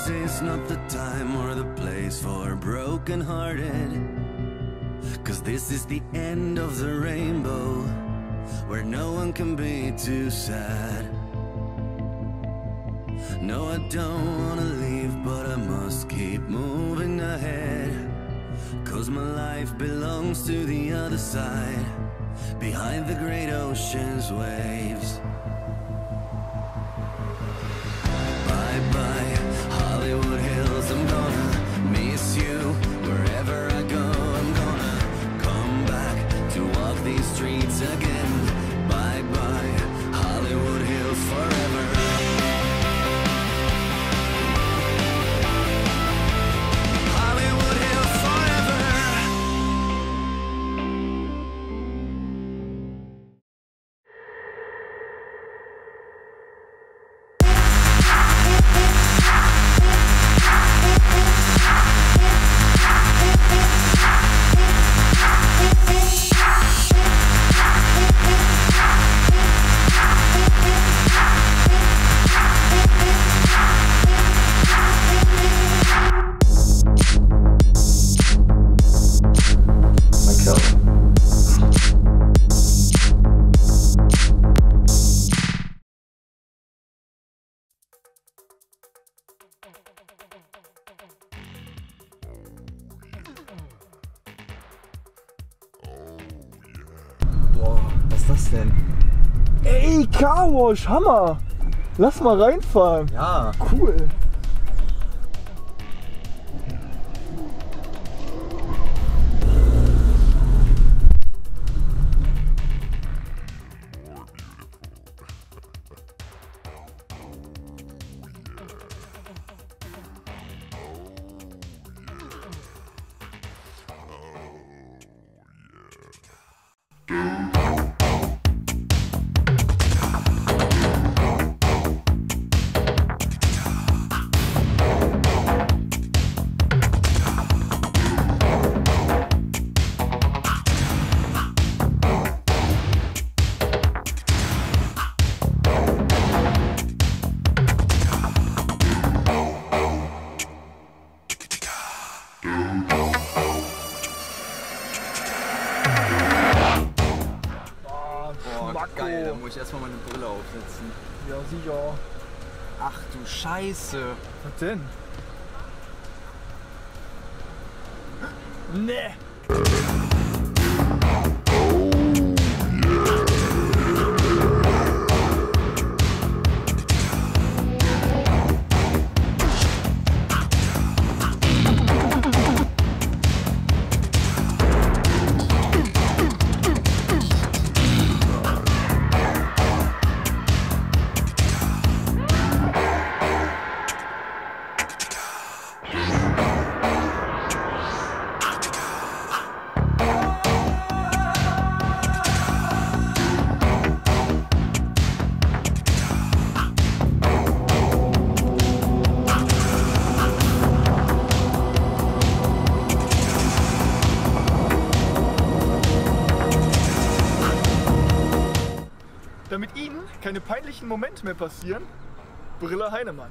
This is not the time or the place for broken hearted. Cause this is the end of the rainbow, where no one can be too sad. No, I don't wanna leave, but I must keep moving ahead. Cause my life belongs to the other side, behind the great ocean's waves. Carwash, Hammer! Lass mal reinfahren. Ja. Cool. Boah, Scheiße. Was denn? Nee. Keine peinlichen Momente mehr passieren, Brille Heinemann.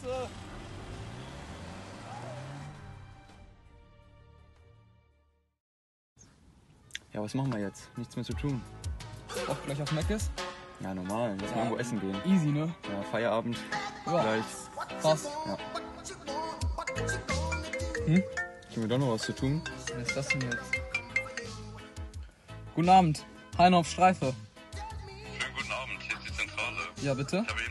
Scheiße. Ja, was machen wir jetzt? Nichts mehr zu tun. Auch gleich auf Meckes? Ja, normal. Lass mal irgendwo essen gehen. Easy, ne? Ja, Feierabend. Ja. Gleich. Krass. Hm? Haben wir doch noch was zu tun? Was ist das denn jetzt? Guten Abend. Heiner auf Streife. Schönen guten Abend, hier ist die Zentrale. Ja, bitte? Ich habe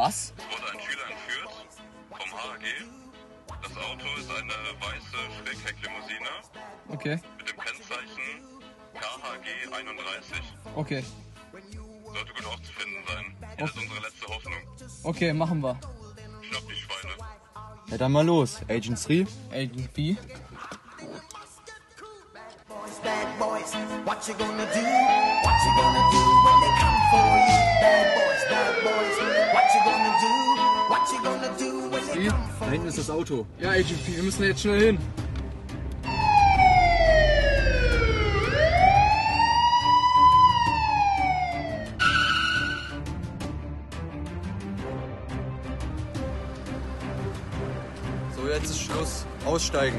Was? wurde ein Schüler entführt vom HAG. Das Auto ist eine weiße Schräghecklimousine Okay, mit dem Kennzeichen KHG 31. okay, Sollte gut aufzufinden sein. Das ist unsere letzte Hoffnung. okay, machen wir. Schnapp die Schweine. Ja, dann mal los. Agent 3. Agent B. boys, bad boys. What you gonna do? What you gonna do Da hinten ist das Auto. Ja, B, wir müssen jetzt schnell hin. So, jetzt ist Schluss. Aussteigen.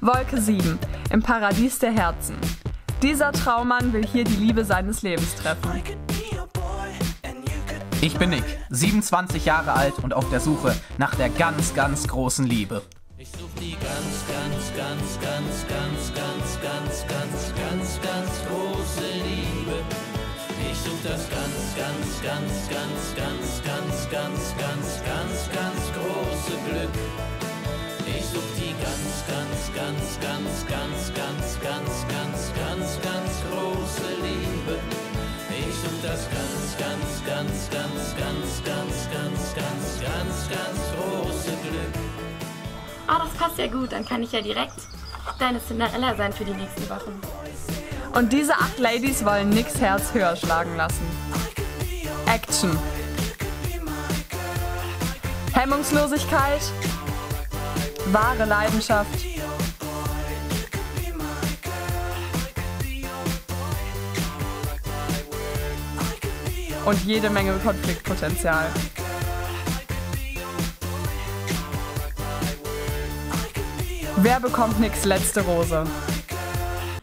Wolke 7 im Paradies der Herzen. Dieser Traummann will hier die Liebe seines Lebens treffen. Ich bin Nick, 27 Jahre alt und auf der Suche nach der ganz, ganz großen Liebe. Ich such die ganz, ganz, ganz, ganz, ganz, ganz, ganz, ganz, ganz, ganz große Liebe. Ich such das ganz, ganz, ganz, ganz, ganz, Ah, das passt ja gut. Dann kann ich ja direkt deine Cinderella sein für die nächsten Wochen. Und diese acht Ladies wollen Nicks Herz höher schlagen lassen. Action. Hemmungslosigkeit. Wahre Leidenschaft. Und jede Menge Konfliktpotenzial. Wer bekommt Nicks letzte Rose?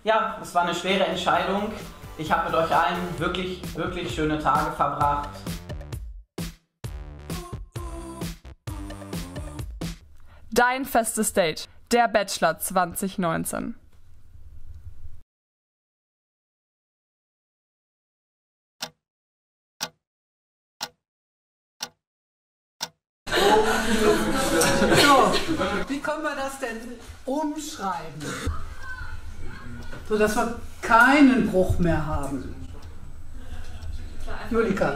Ja, es war eine schwere Entscheidung. Ich habe mit euch allen wirklich, wirklich schöne Tage verbracht. Dein festes Date. Der Bachelor 2019. können wir das denn umschreiben? So dass wir keinen Bruch mehr haben. Julika.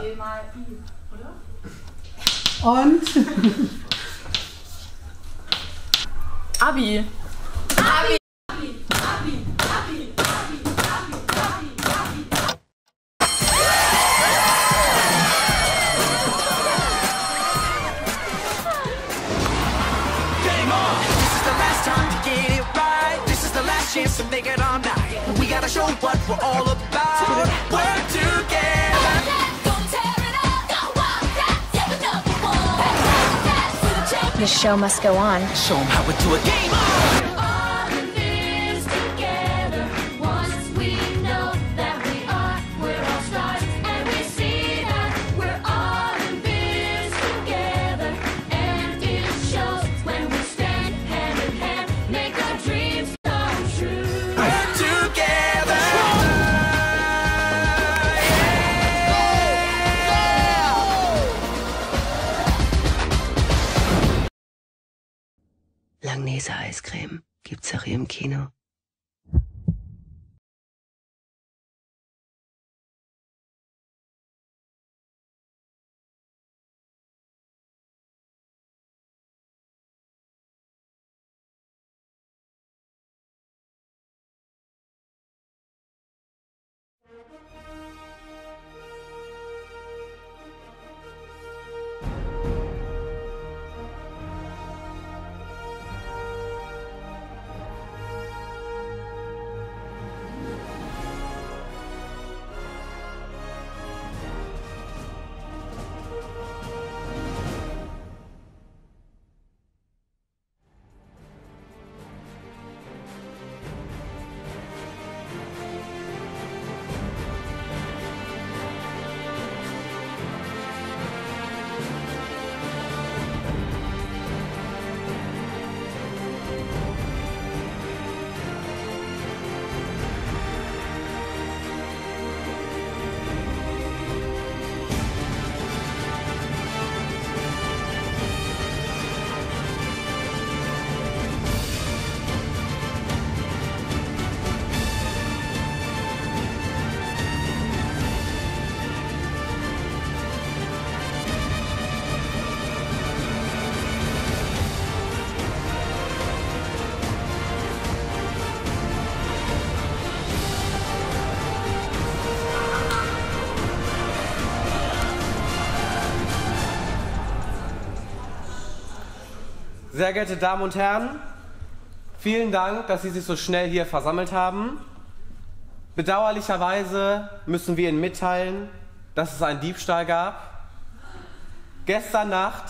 Und Abi. Show must go on. Show 'em how we do it. Game on! Sehr geehrte Damen und Herren, vielen Dank, dass Sie sich so schnell hier versammelt haben. Bedauerlicherweise müssen wir Ihnen mitteilen, dass es einen Diebstahl gab. Gestern Nacht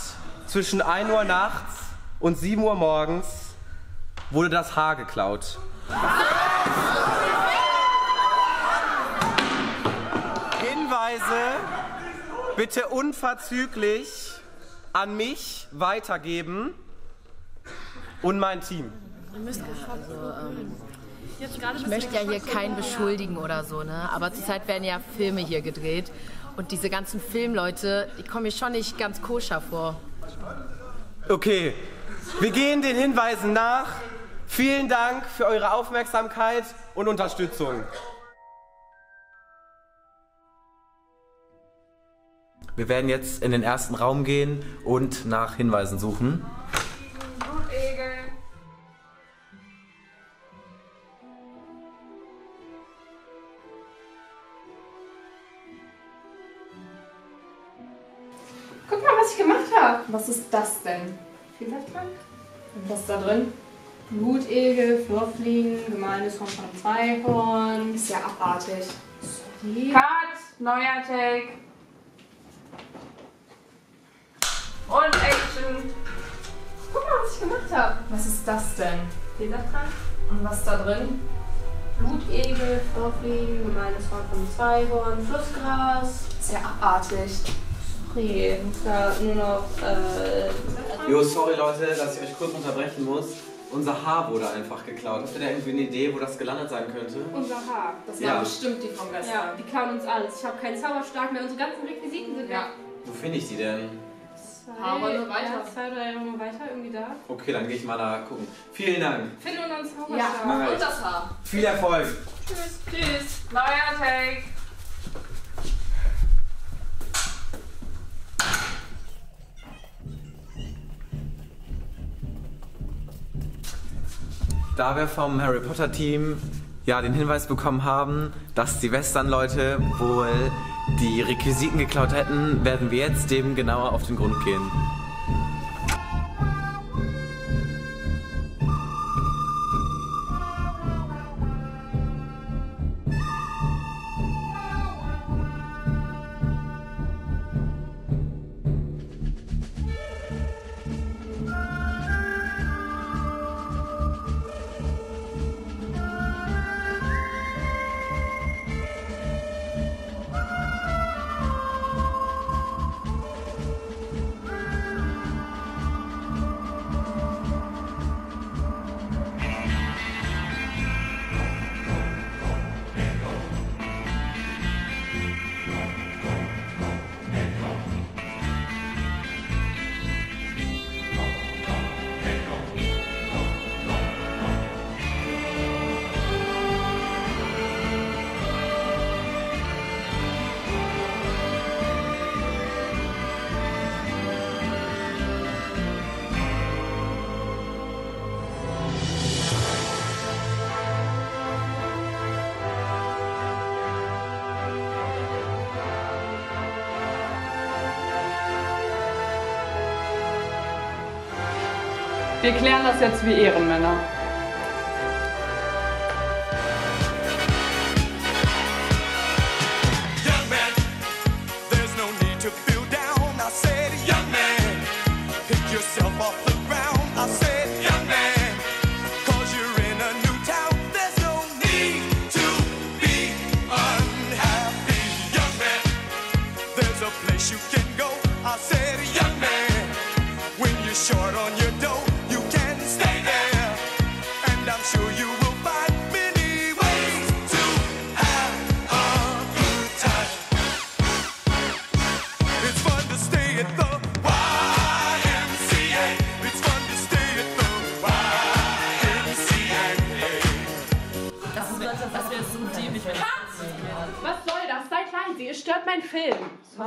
zwischen 1 Uhr nachts und 7 Uhr morgens wurde das Haar geklaut. Hinweise bitte unverzüglich an mich weitergeben und mein Team. Also, ähm, ich möchte ja hier keinen beschuldigen oder so, ne? aber zurzeit werden ja Filme hier gedreht und diese ganzen Filmleute, die kommen mir schon nicht ganz koscher vor. Okay, wir gehen den Hinweisen nach. Vielen Dank für eure Aufmerksamkeit und Unterstützung. Wir werden jetzt in den ersten Raum gehen und nach Hinweisen suchen. Was ist das denn? Federtrank? Und was ist da drin? Blutegel, Flurfliegen, gemeines Horn von Zweihorn. Ist ja abartig. Sorry. Cut! Neuer Take. Und Action. Guck mal, was ich gemacht habe. Was ist das denn? Federtrank? Und was ist da drin? Blutegel, Flurfliegen, gemeines Horn von Zweihorn, Flussgras. Ist ja abartig. Sorry. Muss da nur noch, äh... Jo, sorry Leute, dass ich euch kurz unterbrechen muss. Unser Haar wurde einfach geklaut. Habt ihr da irgendwie eine Idee, wo das gelandet sein könnte? Unser Haar. Das Ja. war bestimmt die von gestern. Ja, die klauen uns alles. Ich habe keinen Zauberstab mehr. Unsere ganzen Requisiten sind ja. Wo finde ich die denn? Aber nur weiter. Ja, zwei, drei Räume weiter, irgendwie da. Okay, dann gehe ich mal da gucken. Vielen Dank. Finde unseren Zauberstab. Ja, und das Haar. Viel Erfolg. Tschüss. Tschüss. Neuer Take. Da wir vom Harry Potter Team ja den Hinweis bekommen haben, dass die Western-Leute wohl die Requisiten geklaut hätten, werden wir jetzt dem genauer auf den Grund gehen. Wir klären das jetzt wie Ehrenmänner.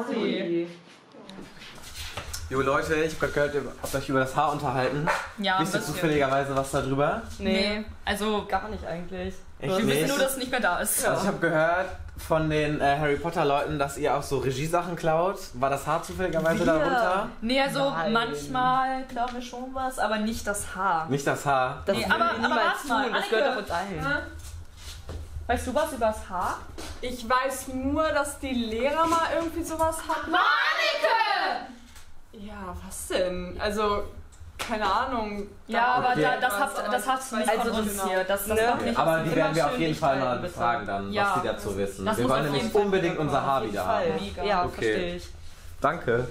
Sorry. Jo Leute, ich hab grad gehört, ihr habt euch über das Haar unterhalten. Ja, Wisst ihr zufälligerweise was darüber? Nee, also gar nicht eigentlich. Echt Wir wissen nur, dass es nicht mehr da ist. Also ich habe gehört von den äh, Harry Potter Leuten, dass ihr auch so Regiesachen klaut. War das Haar zufälligerweise darunter? Nee, also Nein. manchmal klauen wir schon was, aber nicht das Haar. Nicht das Haar. Das nee, aber, aber warte mal, tun, das gehört auf uns allen. hä? Weißt du was über das Haar? Ich weiß nur, dass die Lehrer mal irgendwie sowas hatten. Anneke! Ja, was denn? Also, keine Ahnung. Ja, aber Okay. da, das hat das hat nicht Also uns genau. hier. Das, das Ne? macht nicht Aber die werden wir auf jeden Fall mal befragen dann, Ja. was die dazu wissen. Das wir wollen nämlich Fall unbedingt unser Haar wieder haben. Mega. Ja, Okay. verstehe ich. Danke.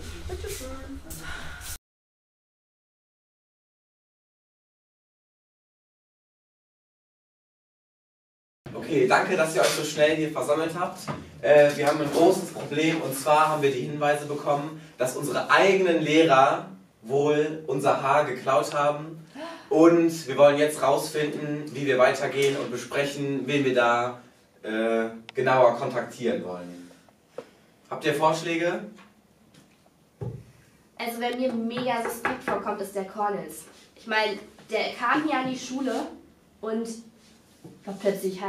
Okay, danke, dass ihr euch so schnell hier versammelt habt. Äh, wir haben ein großes Problem und zwar haben wir die Hinweise bekommen, dass unsere eigenen Lehrer wohl unser Haar geklaut haben. Und wir wollen jetzt rausfinden, wie wir weitergehen und besprechen, wen wir da äh, genauer kontaktieren wollen. Habt ihr Vorschläge? Also wer mir mega suspekt vorkommt, ist der Cornels. Ich meine, der kam hier an die Schule und war plötzlich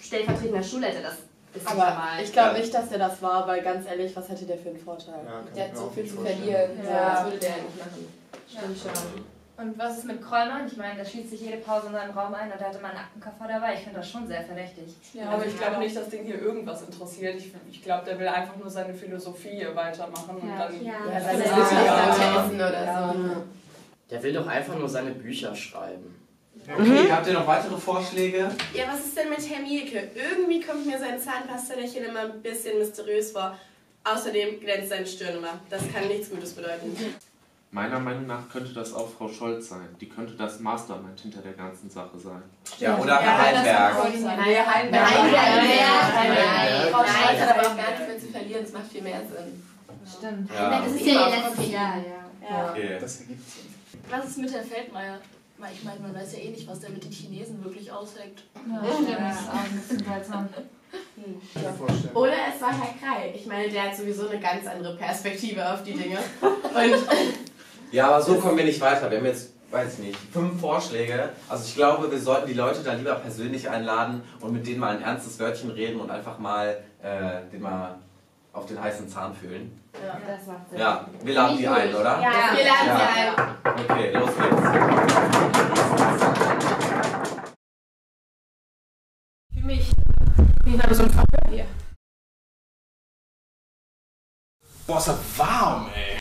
stellvertretender Schulleiter. Das ist Aber ich glaube nicht, dass der das war, weil ganz ehrlich, was hätte der für einen Vorteil? der hat so viel zu verlieren. Ja. Das würde der nicht machen. Stimmt schon. Und was ist mit Krollmann? Ich meine, der schließt sich jede Pause in seinem Raum ein und der hatte mal einen Aktenkoffer dabei. Ich finde das schon sehr verdächtig. Ja, aber ich glaube nicht, dass den hier irgendwas interessiert. Ich, ich glaube, der will einfach nur seine Philosophie hier weitermachen und Ja. dann. Ja, Ja, seine seine Wissenschaft Wissenschaft oder Ja. so. Der will doch einfach nur seine Bücher schreiben. Okay, habt ihr noch weitere Vorschläge? Ja, was ist denn mit Herr Mielke? Irgendwie kommt mir sein Zahnpastalächeln immer ein bisschen mysteriös vor. Außerdem glänzt seine Stirn immer. Das kann nichts Gutes bedeuten. Meiner Meinung nach könnte das auch Frau Scholz sein. Die könnte das Mastermind hinter der ganzen Sache sein. Ja, oder Herr Heinberg. Nee, Heinberg. Heinberg. Frau Scholz hat aber auch gar nichts mehr zu verlieren. Es macht viel mehr Sinn. Stimmt. Ja. Das ist ja ihr letztes Jahr, ja. Okay. Das ergibt Sinn. Was ist mit Herrn Feldmeier? Weil ich meine, man weiß ja eh nicht, was der mit den Chinesen wirklich ausheckt. Ja, stimmt. Das ist auch ein bisschen seltsam. Oder es war Herr Krei. Ich meine, der hat sowieso eine ganz andere Perspektive auf die Dinge. Und Ja, aber so kommen wir nicht weiter. Wir haben jetzt, weiß ich nicht, fünf Vorschläge. Also ich glaube, wir sollten die Leute da lieber persönlich einladen und mit denen mal ein ernstes Wörtchen reden und einfach mal äh, den mal auf den heißen Zahn fühlen. Ja, das macht Sinn. Ja, wir laden die ein, oder? Ja, wir laden Ja. sie ein. Okay, los geht's. Für mich. Ich habe so ein Feuer hier. Boah, ist das warm, ey.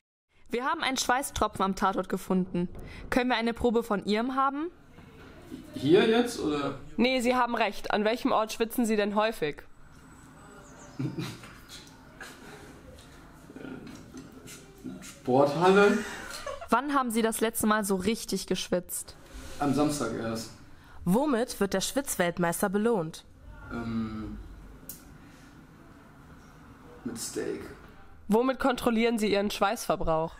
Wir haben einen Schweißtropfen am Tatort gefunden. Können wir eine Probe von Ihrem haben? Hier jetzt oder? Nee, Sie haben recht. An welchem Ort schwitzen Sie denn häufig? Sporthalle? Wann haben Sie das letzte Mal so richtig geschwitzt? Am Samstag erst. Womit wird der Schwitzweltmeister belohnt? Ähm, mit Steak. Womit kontrollieren Sie Ihren Schweißverbrauch?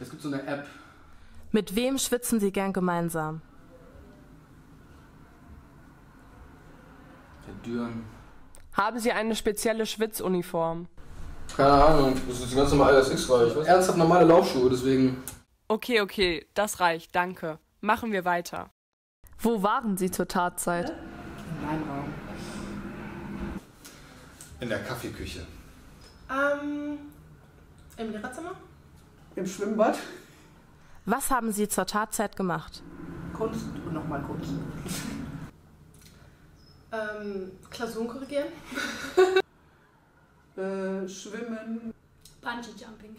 Es gibt so eine App. Mit wem schwitzen Sie gern gemeinsam? Der Dürren. Haben Sie eine spezielle Schwitzuniform? Keine Ahnung, das ist ganz normal LSX-reich. Ernsthaft normale Laufschuhe, deswegen. Okay, okay, das reicht, danke. Machen wir weiter. Wo waren Sie zur Tatzeit? In meinem Raum. In der Kaffeeküche. ähm, im Lehrerzimmer? Im Schwimmbad? Was haben Sie zur Tatzeit gemacht? Kunst und nochmal Kunst. Ähm, Klausuren korrigieren? Äh, schwimmen. Bungee Jumping.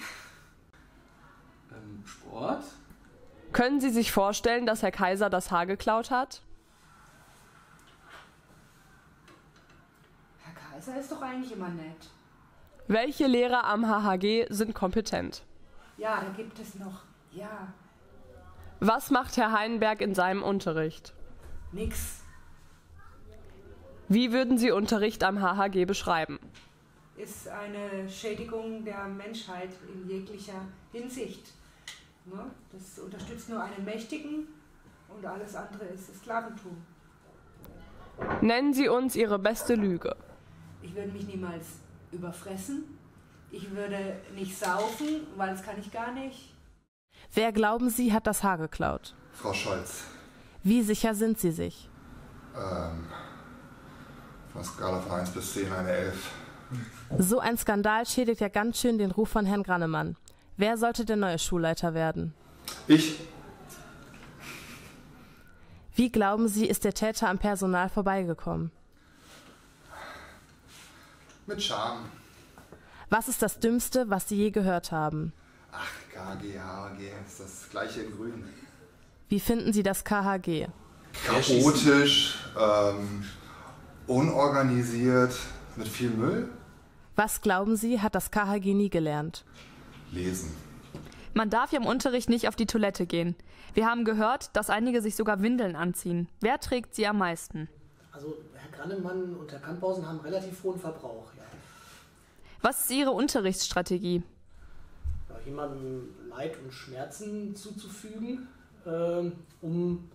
Ähm, Sport? Können Sie sich vorstellen, dass Herr Kaiser das Haar geklaut hat? Herr Kaiser ist doch eigentlich immer nett. Welche Lehrer am HHG sind kompetent? Ja, da gibt es noch. Ja, Was macht Herr Heinberg in seinem Unterricht? nix. Wie würden Sie Unterricht am HHG beschreiben? Ist eine Schädigung der Menschheit in jeglicher Hinsicht. Ne? Das unterstützt nur einen Mächtigen und alles andere ist Sklaventum. Nennen Sie uns Ihre beste Lüge. Ich würde mich niemals überfressen. Ich würde nicht saufen, weil das kann ich gar nicht. Wer glauben Sie hat das Haar geklaut? Frau Scholz, Wie sicher sind Sie sich? ähm, von der Skala von 1 bis 10 eine 11. So ein Skandal schädigt ja ganz schön den Ruf von Herrn Grannemann. Wer sollte der neue Schulleiter werden? Ich. Wie glauben Sie, ist der Täter am Personal vorbeigekommen? Mit Charme. Was ist das Dümmste, was Sie je gehört haben? Ach, KG, HG, ist das gleiche in grün. Wie finden Sie das KHG? Chaotisch, ähm, unorganisiert, mit viel Müll. Was glauben Sie, hat das KHG nie gelernt? Lesen. Man darf ja im Unterricht nicht auf die Toilette gehen. Wir haben gehört, dass einige sich sogar Windeln anziehen. Wer trägt sie am meisten? Also Herr Grannemann und Herr Kamphausen haben relativ hohen Verbrauch. Ja. Was ist Ihre Unterrichtsstrategie? Ja, jemandem Leid und Schmerzen zuzufügen, ähm, um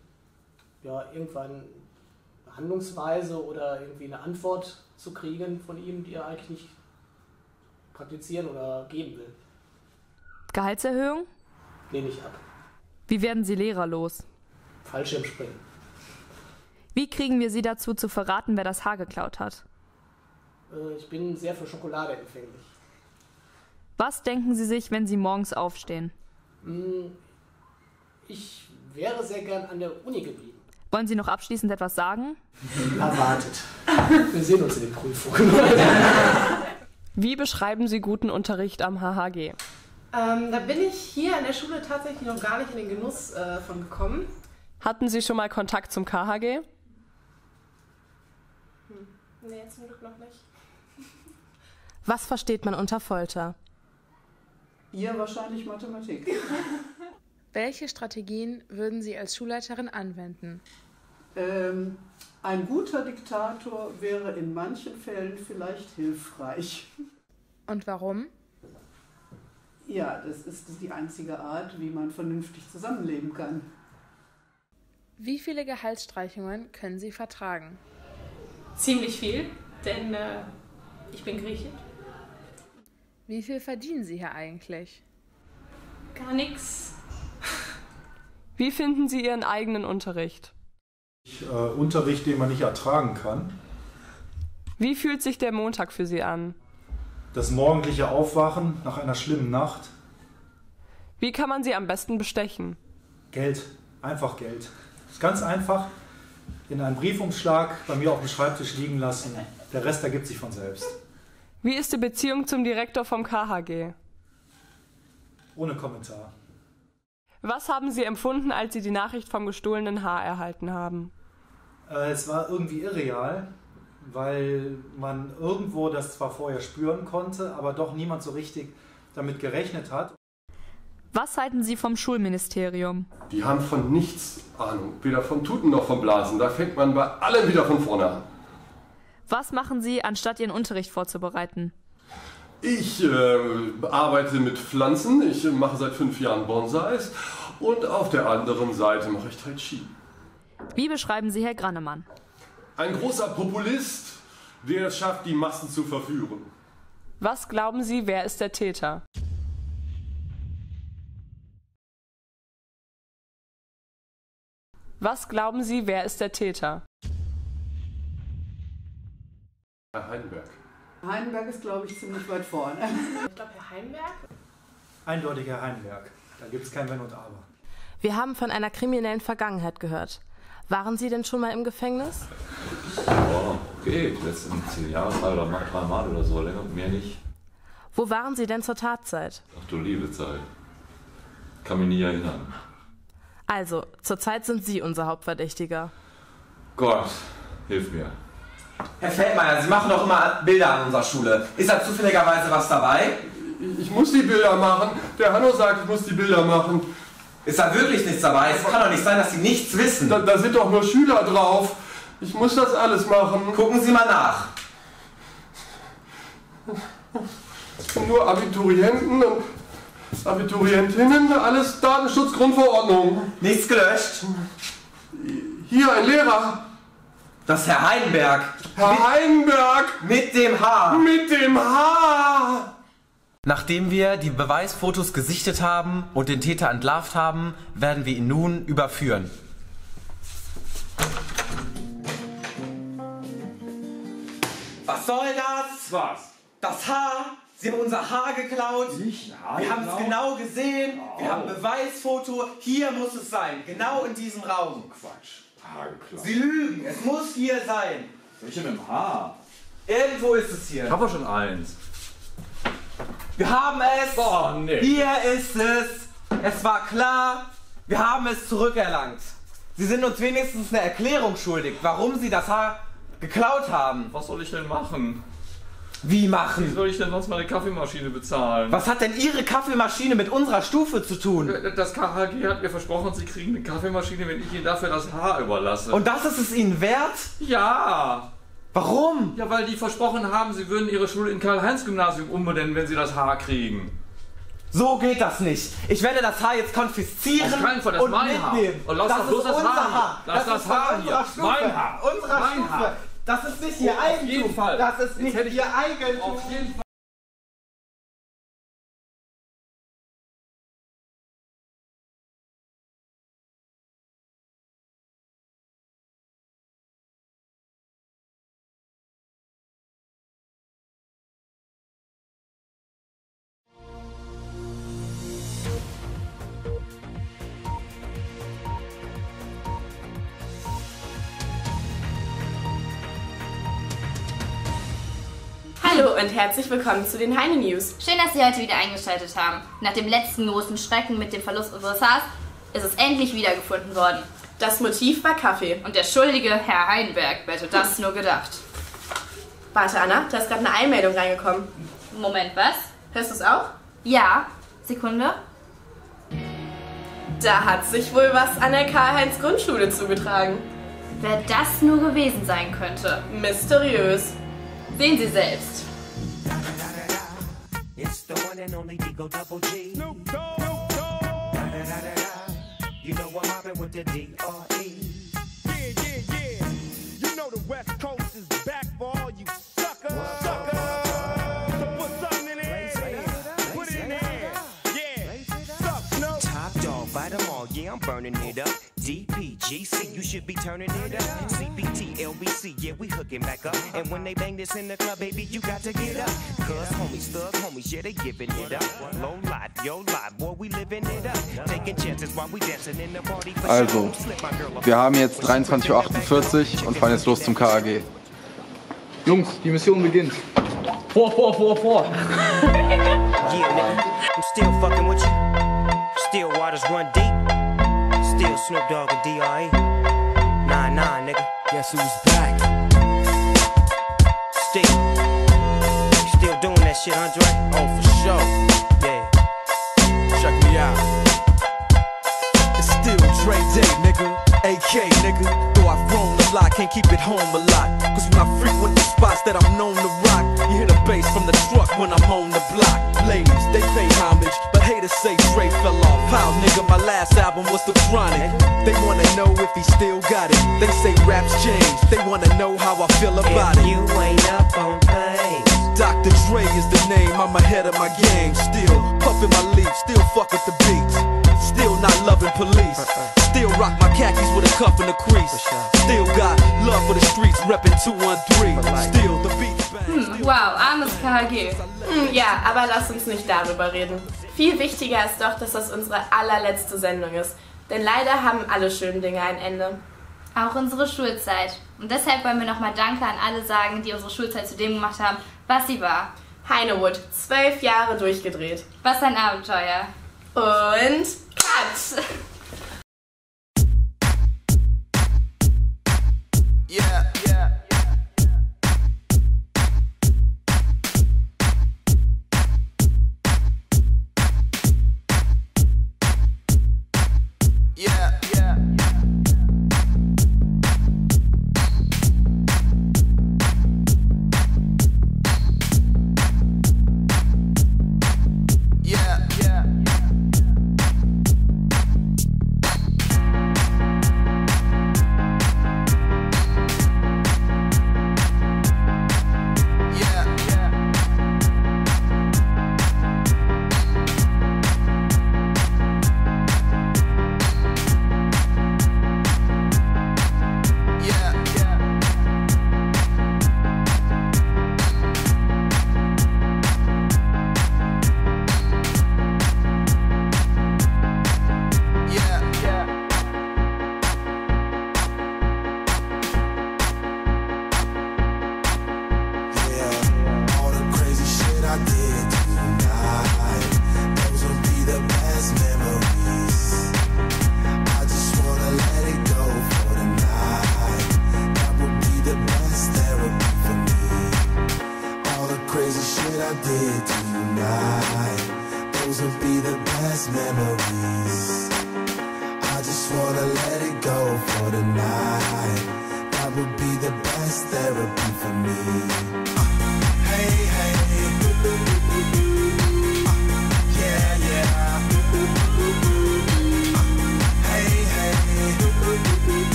ja, irgendwann eine Handlungsweise oder irgendwie eine Antwort zu kriegen von ihm, die er eigentlich nicht praktizieren oder geben will. Gehaltserhöhung? Lehne ich ab. Wie werden Sie Lehrer los? Fallschirmspringen. Wie kriegen wir Sie dazu zu verraten, wer das Haar geklaut hat? Äh, ich bin sehr für Schokolade empfänglich. Was denken Sie sich, wenn Sie morgens aufstehen? Hm, Ich wäre sehr gern an der Uni geblieben. Wollen Sie noch abschließend etwas sagen? Erwartet. Wir sehen uns in den Prüfungen. Wie beschreiben Sie guten Unterricht am HHG? Ähm, da bin ich hier an der Schule tatsächlich noch gar nicht in den Genuss äh, von gekommen. Hatten Sie schon mal Kontakt zum KHG? Hm. Nee, zum Glück noch nicht. Was versteht man unter Folter? Ihr wahrscheinlich Mathematik. Welche Strategien würden Sie als Schulleiterin anwenden? Ähm, ein guter Diktator wäre in manchen Fällen vielleicht hilfreich. Und warum? Ja, das ist die einzige Art, wie man vernünftig zusammenleben kann. Wie viele Gehaltsstreichungen können Sie vertragen? Ziemlich viel, denn äh, ich bin Grieche. Wie viel verdienen Sie hier eigentlich? Gar nichts. Wie finden Sie Ihren eigenen Unterricht? Äh, Unterricht, den man nicht ertragen kann. Wie fühlt sich der Montag für Sie an? Das morgendliche Aufwachen nach einer schlimmen Nacht. Wie kann man Sie am besten bestechen? Geld. Einfach Geld. Ist ganz einfach. In einen Briefumschlag bei mir auf dem Schreibtisch liegen lassen. Der Rest ergibt sich von selbst. Wie ist die Beziehung zum Direktor vom KHG? Ohne Kommentar. Was haben Sie empfunden, als Sie die Nachricht vom gestohlenen Haar erhalten haben? Äh, es war irgendwie irreal, weil man irgendwo das zwar vorher spüren konnte, aber doch niemand so richtig damit gerechnet hat. Was halten Sie vom Schulministerium? Die haben von nichts Ahnung, weder vom Tuten noch vom Blasen. Da fängt man bei allem wieder von vorne an. Was machen Sie, anstatt Ihren Unterricht vorzubereiten? Ich äh, arbeite mit Pflanzen, ich mache seit fünf Jahren Bonsais und auf der anderen Seite mache ich Tai Chi. Wie beschreiben Sie Herr Grannemann? Ein großer Populist, der es schafft, die Massen zu verführen. Was glauben Sie, wer ist der Täter? Was glauben Sie, wer ist der Täter? Herr Heidenberg. Heidenberg ist, glaube ich, ziemlich weit vorne. Ich glaube, Herr Heimberg. Eindeutig Herr Heinberg. Da gibt es kein Wenn und Aber. Wir haben von einer kriminellen Vergangenheit gehört. Waren Sie denn schon mal im Gefängnis? Ja, geht. Die letzten zehn Jahre, drei oder mal, drei Mal oder so, länger, mehr nicht. Wo waren Sie denn zur Tatzeit? Ach du liebe Zeit. Kann mich nie erinnern. Also, zurzeit sind Sie unser Hauptverdächtiger. Gott, hilf mir. Herr Feldmeier, Sie machen doch immer Bilder an unserer Schule. Ist da zufälligerweise was dabei? Ich muss die Bilder machen. Der Hanno sagt, ich muss die Bilder machen. Ist da wirklich nichts dabei? Es kann doch nicht sein, dass Sie nichts wissen. Da, da sind doch nur Schüler drauf. Ich muss das alles machen. Gucken Sie mal nach. Nur Abiturienten und Abiturientinnen, alles Datenschutzgrundverordnung. Nichts gelöscht. Hier ein Lehrer. Das ist Herr Heidenberg. Herr mit, Heidenberg. Mit dem Haar. Mit dem Haar. Nachdem wir die Beweisfotos gesichtet haben und den Täter entlarvt haben, werden wir ihn nun überführen. Was soll das? Was? Das Haar? Sie haben unser Haar geklaut. Nicht Haar Wir haben es genau gesehen. Wir Oh. haben Beweisfoto. Hier muss es sein. Genau in diesem Raum. Quatsch. Haar geklaut. Sie lügen. Es muss hier sein. Welche mit dem Haar? Irgendwo ist es hier. Ich habe schon eins. Wir haben es. Boah, nee. Hier ist es. Es war klar. Wir haben es zurückerlangt. Sie sind uns wenigstens eine Erklärung schuldig, warum Sie das Haar geklaut haben. Was soll ich denn machen? Wie Wie machen? soll ich denn sonst meine Kaffeemaschine bezahlen? Was hat denn Ihre Kaffeemaschine mit unserer Stufe zu tun? Das KHG hat mir versprochen, sie kriegen eine Kaffeemaschine, wenn ich ihnen dafür das Haar überlasse. Und das ist es Ihnen wert? Ja! Warum? Ja, weil die versprochen haben, sie würden ihre Schule in Karl-Heinz-Gymnasium umbenennen, wenn sie das Haar kriegen. So geht das nicht. Ich werde das Haar jetzt konfiszieren Auf keinen Fall, das ist und mein Haar. mitnehmen. Und lass das doch bloß das Haar. Haar. Lass das ist von Haar hier. Stufe. Mein Haar. Unserer Mein Stufe. Haar. Das ist nicht Ihr Oh, auf Eigentum. jeden Fall. Das ist nicht Ihr Eigentum. Auf jeden Fall. Hallo und herzlich willkommen zu den Heine News. Schön, dass Sie heute wieder eingeschaltet haben. Nach dem letzten großen Schrecken mit dem Verlust unseres Haars ist es endlich wiedergefunden worden. Das Motiv war Kaffee. Und der schuldige Herr Heinberg, wer hätte das nur gedacht? Warte, Anna, da ist gerade eine Einmeldung reingekommen. Moment, was? Hörst du es auch? Ja, Sekunde. Da hat sich wohl was an der Karl-Heinz Grundschule zugetragen. Wer das nur gewesen sein könnte. Mysteriös. Sehen Sie selbst. It's the one and only Digo Double G. Snoop Dogg. You know I'm mobbing with the D.R.E. Burning it up. DPGC, you should be turning it up. CPT, LBC, yeah, we hooking back up. And when they bang this in the club, baby, you got to get up. Cuz homies, thug homies, yeah, they giving it up. Low life, yo life, boy, we living it up. Taking chances while we dancing in the party Also, wir haben jetzt 23.48 Uhr und fahren jetzt los zum KAG. Jungs, die Mission beginnt. Vor, vor, vor, vor. Yeah, nigga, I'm still fucking with you. Still waters run deep. Snoop Dogg and D.R.E. Nah, nah, nigga. Guess who's back? Still. Still doing that shit, Andre? Oh, for sure. Yeah. Check me out. It's still Dre Day, nigga. AK, nigga. Though I've grown a lot, can't keep it home a lot. Cause when I frequent the spots that I'm known to my last album was The Chronic. They wanna know if he still got it. They say raps change, they wanna know how I feel about If it. you ain't up on pace. Dr. Dre is the name, I'm ahead of my game. Still puffin' my leaf, still fuck with the beats. Still not loving police. Still rock my khakis with a cuff and a crease. Still got love for the streets, reppin' 213. Still the beats Hm, wow, armes KHG. Hm, ja, aber lass uns nicht darüber reden. Viel wichtiger ist doch, dass das unsere allerletzte Sendung ist. Denn leider haben alle schönen Dinge ein Ende. Auch unsere Schulzeit. Und deshalb wollen wir nochmal Danke an alle sagen, die unsere Schulzeit zu dem gemacht haben, was sie war. Heinewood, zwölf Jahre durchgedreht. Was ein Abenteuer. Und Cut!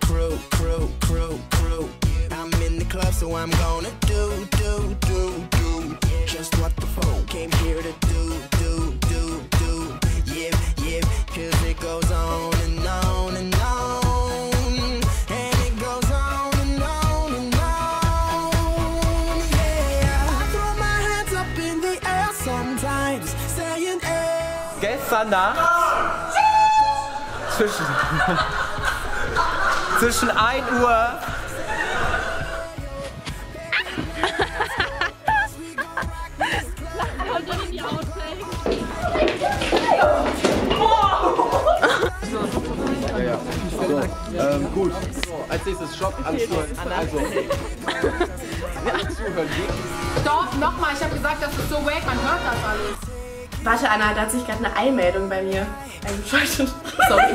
crew, crew, crew, crew. I'm in the club, so I'm gonna do, do, do, do. Just what the phone came here to do, do, do, do. Yep, yep, cause it goes on and on and on. And it goes on and on and on. Yeah, I throw my hands up in the air sometimes, saying, hey. Gestern Nacht. Oh, zwischen 1 Uhr Ja, ja. So, ähm, gut. So, als nächstes Shop. Alles klar. Also. Zuhören. Stopp, nochmal. Ich habe gesagt, das ist so wack. Man hört das alles. Warte, Anna, da hat sich gerade eine Eilmeldung bei mir eingeschaltet. Sorry.